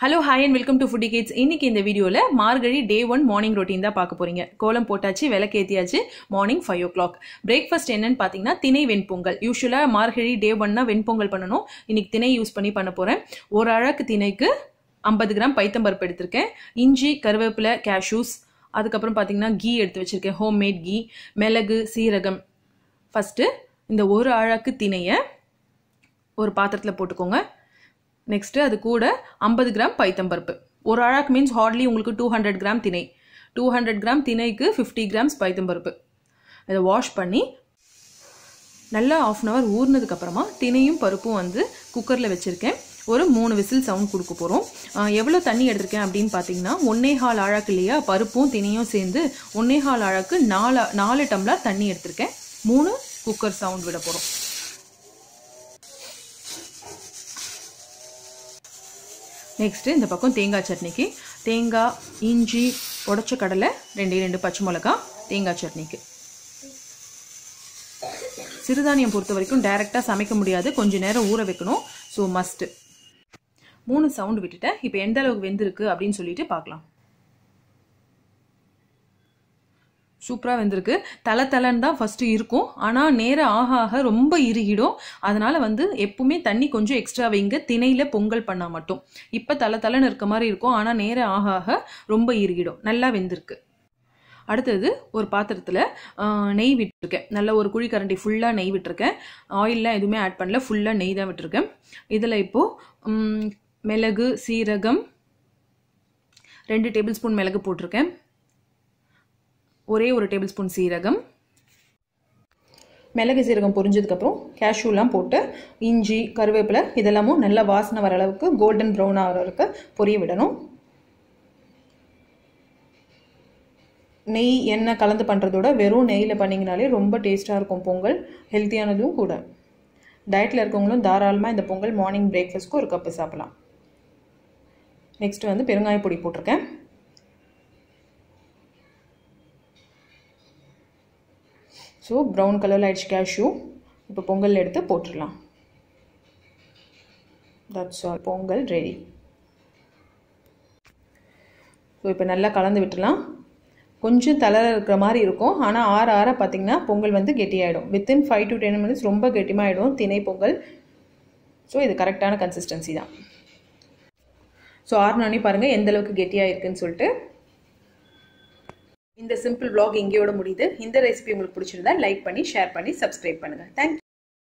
Hello hi and welcome to foodie kids இன்னைக்கு இந்த வீடியோவில் Margazhi day one morning routine தான் பார்க்க போகிறீங்க கோலம் போட்டாச்சு விளக்கேத்தியாச்சு morning five o'clock breakfast என்னன்னு பார்த்தீங்கன்னா திணை வெண்பொங்கல். யூஸ்வலாக மார்கழி டே ஒன்னா வெண்பொங்கல் பண்ணணும். இன்னைக்கு திணை யூஸ் பண்ணி பண்ண போகிறேன் ஒரு அழகு திணைக்கு ஐம்பது கிராம் பைத்தம்பருப்பு எடுத்திருக்கேன். இஞ்சி கருவேப்பிலை கேஷ்யூஸ் அதுக்கப்புறம் பார்த்தீங்கன்னா கீ எடுத்து வச்சுருக்கேன். ஹோம் மேட் கீ மிளகு சீரகம். ஃபஸ்ட்டு இந்த ஒரு அழகு திணையை ஒரு பாத்திரத்தில் போட்டுக்கோங்க. நெக்ஸ்ட்டு அது கூட ஐம்பது கிராம் பைத்தம்பருப்பு ஒரு அழாக் மீன்ஸ் ஹார்ட்லி உங்களுக்கு டூ ஹண்ட்ரட் கிராம் திணை. டூ ஹண்ட்ரட் கிராம் திணைக்கு ஃபிஃப்டி கிராம்ஸ் பைத்தம்பருப்பு இதை வாஷ் பண்ணி நல்லா ஆஃப் அன் ஹவர் ஊறினதுக்கப்புறமா திணையும் பருப்பும் வந்து குக்கரில் வச்சுருக்கேன். ஒரு மூணு விசில் சவுண்ட் கொடுக்க போகிறோம் எவ்வளோ தண்ணி எடுத்திருக்கேன் அப்படின்னு பார்த்தீங்கன்னா ஒன்னே ஹால் அழாக்கு இல்லையா பருப்பும் திணையும் சேர்ந்து ஒன்னே ஹால் அழாக்கு நாலு நாலு டம்ளர் தண்ணி எடுத்திருக்கேன். மூணு குக்கர் சவுண்ட் விட போகிறோம் நெக்ஸ்ட்டு இந்த பக்கம் தேங்காய் சட்னிக்கு. தேங்காய் இஞ்சி உடச்ச கடலை ரெண்டே ரெண்டு பச்சை மிளகா தேங்காய் சட்னிக்கு. சிறுதானியம் பொறுத்த வரைக்கும் டைரெக்டாக சமைக்க முடியாது. கொஞ்சம் நேரம் ஊற வைக்கணும். ஸோ மஸ்ட்டு மூணு சவுண்டு விட்டுட்டேன். இப்போ எந்த அளவுக்கு வெந்திருக்கு அப்படின்னு சொல்லிட்டு பார்க்கலாம். சூப்பராக வந்திருக்கு. தலை தலைன்னு தான் ஃபஸ்ட்டு இருக்கும். ஆனால் நேரம் ஆக ஆக ரொம்ப இறுகிடும். அதனால் வந்து எப்பவுமே தண்ணி கொஞ்சம் எக்ஸ்ட்ரா வைங்க. திணையில் பொங்கல் பண்ணால் மட்டும். இப்போ தலை தலைன்னு இருக்க மாதிரி இருக்கும். ஆனால் நேரம் ஆக ஆக ரொம்ப இறுகிடும். நல்லா வெந்திருக்கு. அடுத்தது ஒரு பாத்திரத்தில் நெய் விட்டுருக்கேன். நல்ல ஒரு குழி கரண்டி ஃபுல்லாக நெய் விட்டுருக்கேன். ஆயிலெலாம் எதுவுமே ஆட் பண்ணல. ஃபுல்லாக நெய் தான் விட்டுருக்கேன். இதில் இப்போது மிளகு சீரகம் ரெண்டு டேபிள் ஸ்பூன் மிளகு போட்டிருக்கேன். ஒரே ஒரு டேபிள் ஸ்பூன் சீரகம். மிளகு சீரகம் பொரிஞ்சதுக்கப்புறம் கேஷ்யூலாம் போட்டு இஞ்சி கருவேப்பிலை இதெல்லாமும் நல்லா வாசனை வர அளவுக்கு கோல்டன் ப்ரௌன் ஆகிற அளவுக்கு பொரிய விடணும். நெய் எண்ணெய் கலந்து பண்ணுறதோட வெறும் நெய்யில் பண்ணிங்கனாலே ரொம்ப டேஸ்ட்டாக இருக்கும் பொங்கல் ஹெல்த்தியானதும் கூட. டயட்டில் இருக்கவங்களும் தாராளமாக இந்த பொங்கல் மார்னிங் பிரேக்ஃபாஸ்ட்க்கு ஒரு கப்பு சாப்பிட்லாம். நெக்ஸ்ட் வந்து பெருங்காய பொடி போட்டிருக்கேன். ஸோ ப்ரௌன் கலரில் ஆயிடுச்சு கேஷ்யூ இப்போ பொங்கல் எடுத்து போட்டுடலாம். That's all pongal ready so இப்போ நல்லா கலந்து விட்டுலாம் கொஞ்சம் தளர இருக்கிற மாதிரி இருக்கும். ஆனால் ஆற ஆற பார்த்திங்கன்னா பொங்கல் வந்து கெட்டியாயிடும் within five to ten minutes ரொம்ப கெட்டிமாயிடும் தினை பொங்கல். ஸோ இது கரெக்டான கன்சிஸ்டன்சி தான். ஸோ ஆறுனோடனே பாருங்கள் எந்தளவுக்கு கெட்டியாக இருக்குன்னு சொல்லிட்டு இந்த சிம்பிள் பிளாக் இங்கேயோட முடியுது. இந்த ரெசிபி உங்களுக்கு பிடிச்சிருந்தா லைக் பண்ணி ஷேர் பண்ணி சப்ஸ்கிரைப் பண்ணுங்கள் தேங்க்யூ